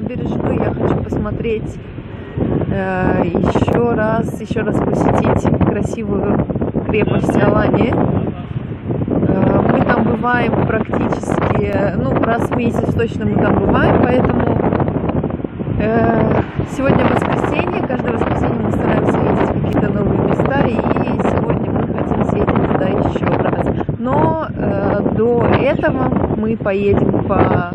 набережную. Я хочу посмотреть э, еще раз, еще раз посетить красивую крепость Алани. Э, мы там бываем практически, ну, раз в месяц точно мы там бываем, поэтому э, сегодня воскресенье, каждое воскресенье мы стараемся видеть какие-то новые места, и сегодня мы хотим съездить туда еще раз. Но э, до этого мы поедем по,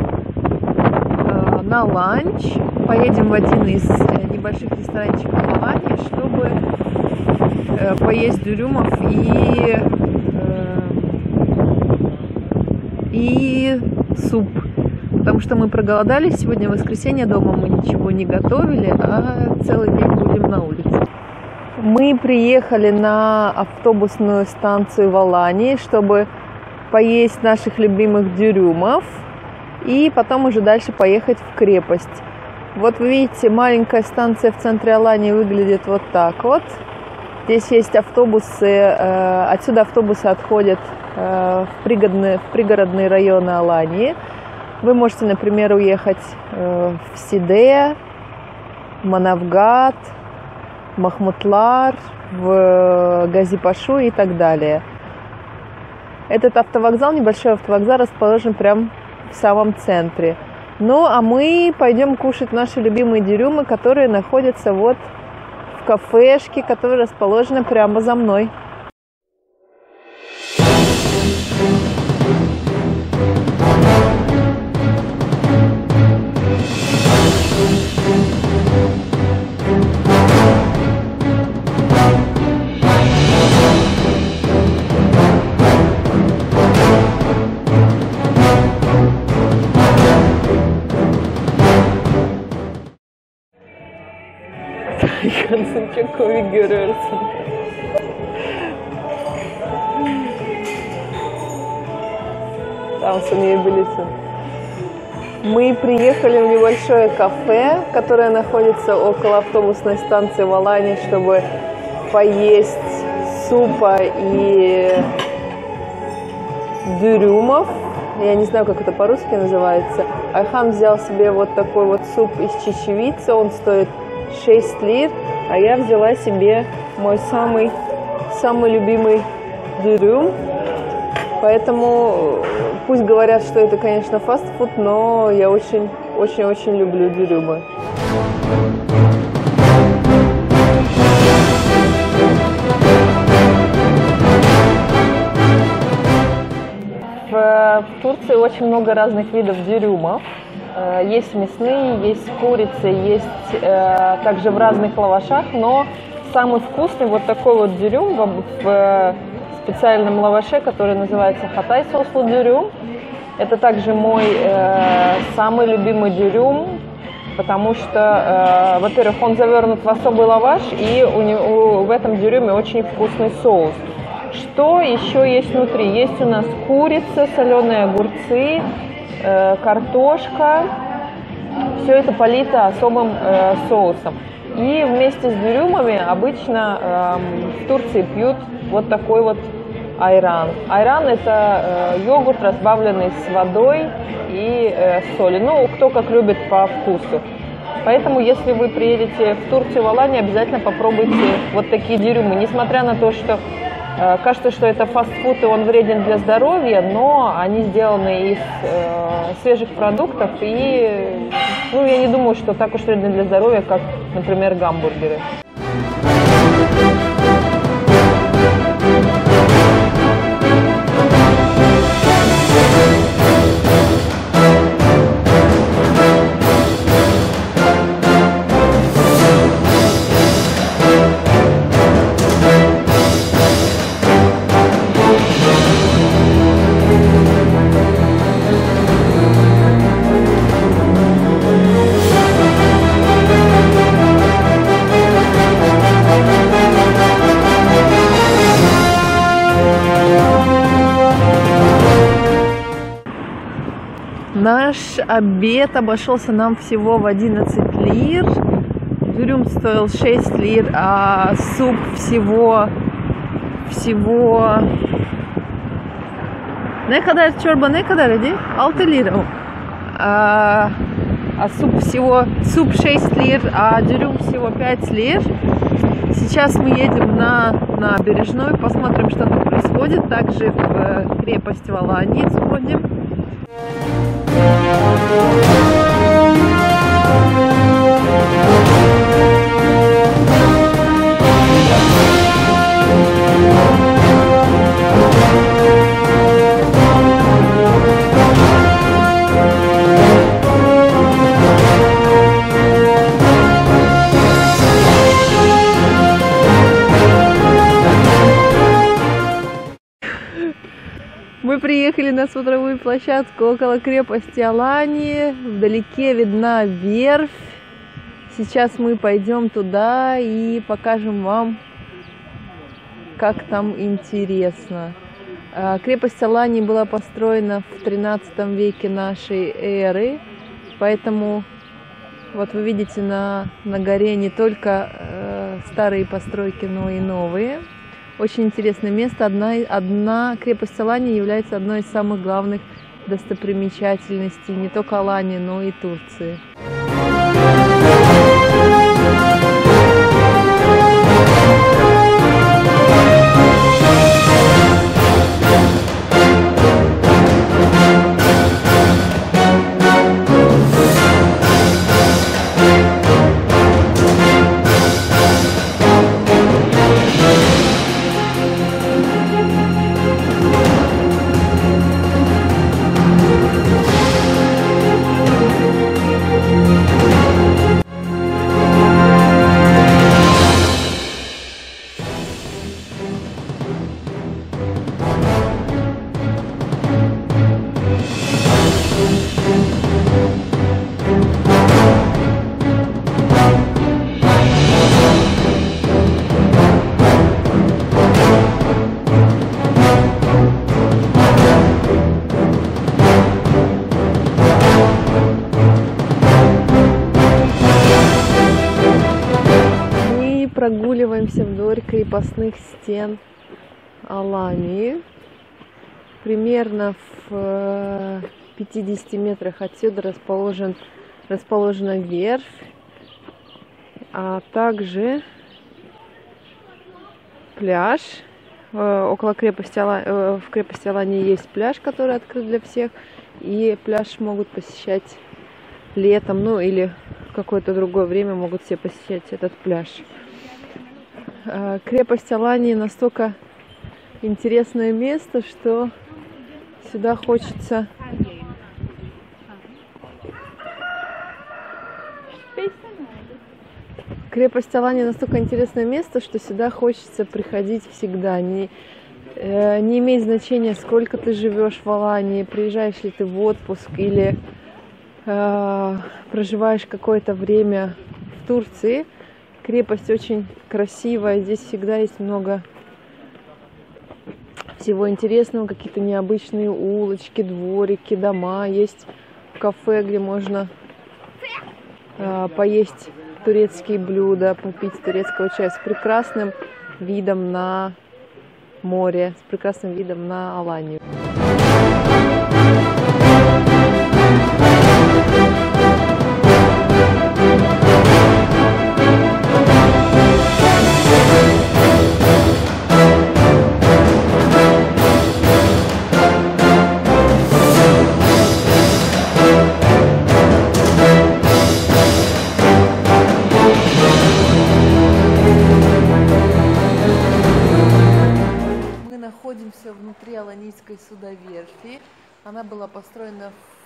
на ланч, поедем в один из небольших ресторанчиков Алании, чтобы э, поесть дюрюмов и, э, и суп. Потому что мы проголодались, сегодня воскресенье, дома мы ничего не готовили, а целый день будем на улице. Мы приехали на автобусную станцию в Алании, чтобы поесть наших любимых дюрюмов и потом уже дальше поехать в крепость. Вот вы видите, маленькая станция в центре Алании выглядит вот так вот. Здесь есть автобусы, э, отсюда автобусы отходят э, в пригородные, в пригородные районы Алании. Вы можете, например, уехать э, в Сидея, в Манавгат, Махмутлар, в Газипашу и так далее. Этот автовокзал, небольшой автовокзал, расположен прямо в самом центре. Ну, а мы пойдем кушать наши любимые дерюмы, которые находятся вот в кафешке, которая расположена прямо за мной. Приехали в небольшое кафе, которое находится около автобусной станции в Алане, чтобы поесть супа и дюрюмов. Я не знаю, как это по-русски называется. Айхан взял себе вот такой вот суп из чечевицы. Он стоит 6 лир. А я взяла себе мой самый, самый любимый дюрюм. Поэтому пусть говорят, что это, конечно, фастфуд, но я очень, очень, очень люблю дюрюмы. В Турции очень много разных видов дюрюмов. Э, есть мясные, есть курицы, есть э, также в разных лавашах, но самый вкусный вот такой вот дюрюм в, в специальном лаваше, который называется хатай соус дюрюм. Это также мой э, самый любимый дюрюм, потому что, э, во-первых, он завернут в особый лаваш, и у него, в этом дюрюме очень вкусный соус. Что еще есть внутри? Есть у нас курица, соленые огурцы, э, картошка. Все это полито особым э, соусом. И вместе с дюрюмами обычно э, в Турции пьют вот такой вот айран. Айран это э, йогурт, разбавленный с водой и э, солью. Ну, кто как любит по вкусу. Поэтому, если вы приедете в Турцию, в Аланию, обязательно попробуйте вот такие дюрюмы. Несмотря на то, что Э, кажется, что это фастфуд и он вреден для здоровья, но они сделаны из э, свежих продуктов и ну, я не думаю, что так уж вредны для здоровья, как, например, гамбургеры. Наш обед обошелся нам всего в 11 лир. Дюрюм стоил 6 лир, а суп всего, всего Ne kadar kadar Adi? 6 lira. А, а суп всего, суп 6 лир, а дюрюм всего 5 лир. Сейчас мы едем на набережную, посмотрим, что там происходит. Также в крепость Валании сходим. Thank you. Мы приехали на смотровую площадку около крепости Алании. Вдалеке видна верфь. Сейчас мы пойдем туда и покажем вам, как там интересно. А, крепость Алании была построена в 13 веке нашей эры, поэтому вот вы видите на, на горе не только э, старые постройки, но и новые. Очень интересное место. Одна, одна крепость Алании является одной из самых главных достопримечательностей не только Алании, но и Турции. Прогуливаемся вдоль крепостных стен Аламии. Примерно в э, 50 метрах отсюда расположен, расположена верфь, а также пляж. Э, Около крепости, Ала- э, в крепости Алании есть пляж, который открыт для всех, и пляж могут посещать летом, ну или какое-то другое время могут все посещать этот пляж. Э, Крепость Алании настолько интересное место, что сюда хочется Крепость Алания настолько интересное место, что сюда хочется приходить всегда. Не, э, не имеет значения, сколько ты живешь в Алании, приезжаешь ли ты в отпуск или э, проживаешь какое-то время в Турции. Крепость очень красивая, здесь всегда есть много всего интересного, какие-то необычные улочки, дворики, дома. Есть кафе, где можно э, поесть турецкие блюда, попить турецкого чая с прекрасным видом на море, с прекрасным видом на Аланию.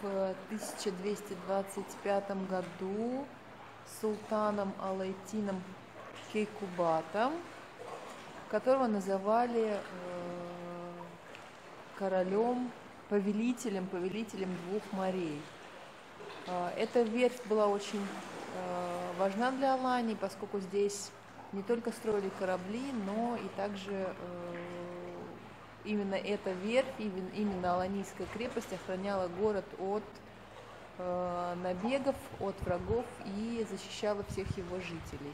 В э, 1225 году султаном Алайтином Кейкубатом, которого называли э, королем, повелителем, повелителем двух морей. Э, Эта верфь была очень э, важна для Алании, поскольку здесь не только строили корабли, но и также э, именно эта верфь, именно, Аланийская крепость охраняла город от э, набегов, от врагов и защищала всех его жителей.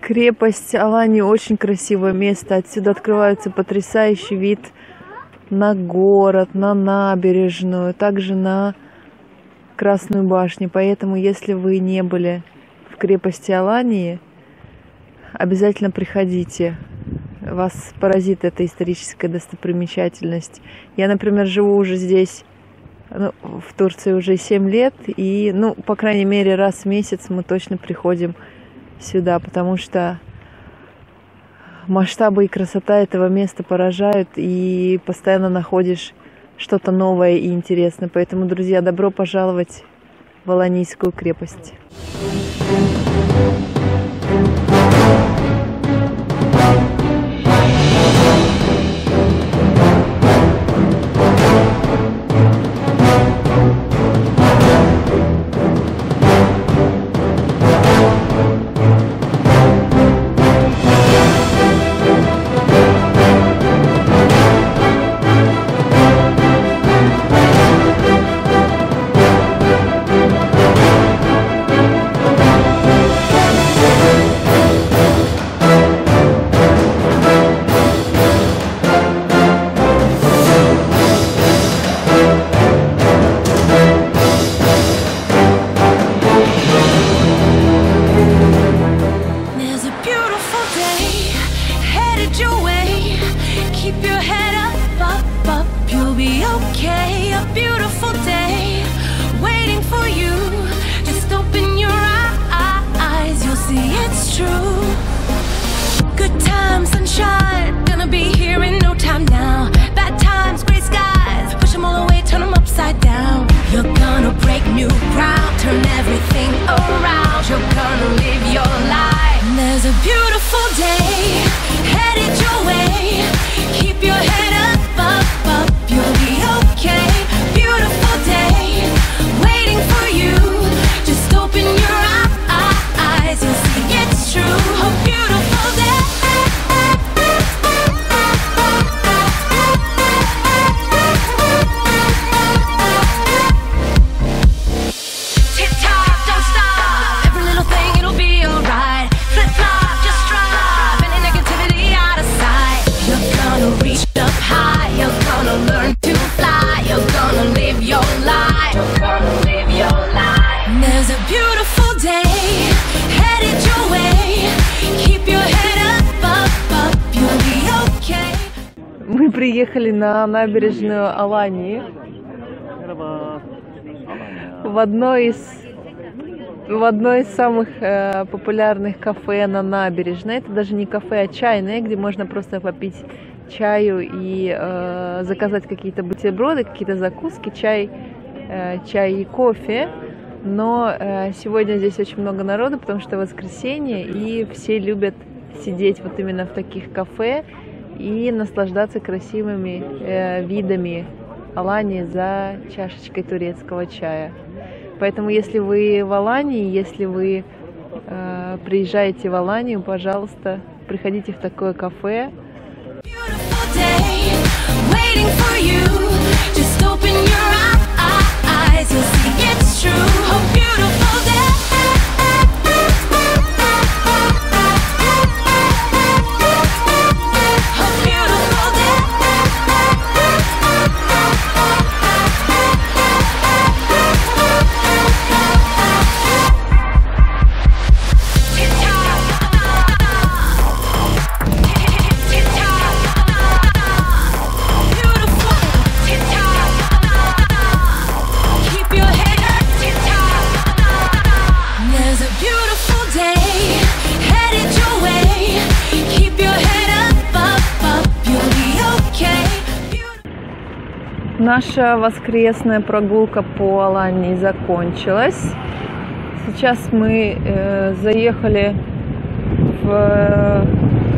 Крепость Алани очень красивое место. Отсюда открывается потрясающий вид на город, на набережную, также на Красную башню. Поэтому, если вы не были в крепости Алании, обязательно приходите. Вас поразит эта историческая достопримечательность. Я, например, живу уже здесь, ну, в Турции уже 7 лет, и, ну, по крайней мере, раз в месяц мы точно приходим сюда, потому что масштабы и красота этого места поражают, и постоянно находишь что-то новое и интересное. Поэтому, друзья, добро пожаловать в Аланийскую крепость. True. Good times, sunshine, gonna be here in no time now. Bad times, gray skies, push them all away, turn them upside down. You're gonna break new ground, turn everything around. You're gonna live your life. And there's a beautiful day приехали на набережную Алании в одно из в одно из самых э, популярных кафе на набережной. Это даже не кафе, а чайное, где можно просто попить чаю и э, заказать какие-то бутерброды, какие-то закуски, чай, э, чай и кофе. Но э, сегодня здесь очень много народу, потому что воскресенье, и все любят сидеть вот именно в таких кафе и наслаждаться красивыми э, видами Алании за чашечкой турецкого чая. Поэтому, если вы в Алании, если вы э, приезжаете в Аланию, пожалуйста, приходите в такое кафе. Day Наша воскресная прогулка по Алании закончилась. Сейчас мы э, заехали в э,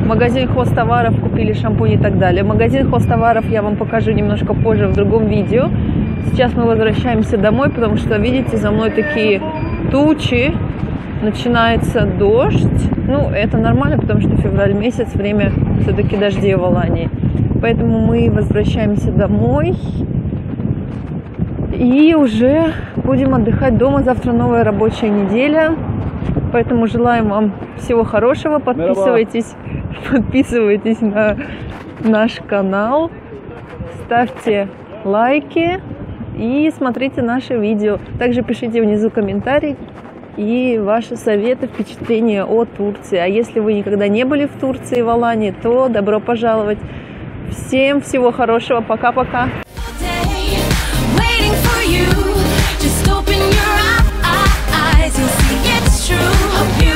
магазин хозтоваров, купили шампунь и так далее. Магазин хозтоваров я вам покажу немножко позже в другом видео. Сейчас мы возвращаемся домой, потому что, видите, за мной такие тучи, начинается дождь. Ну, это нормально, потому что февраль месяц, время все-таки дождей в Алании. Поэтому мы возвращаемся домой. И уже будем отдыхать дома. Завтра новая рабочая неделя. Поэтому желаем вам всего хорошего. Подписывайтесь, подписывайтесь на наш канал. Ставьте лайки и смотрите наши видео. Также пишите внизу комментарий и ваши советы, впечатления о Турции. А если вы никогда не были в Турции, в Алании, то добро пожаловать. Всем всего хорошего. Пока-пока. Hope you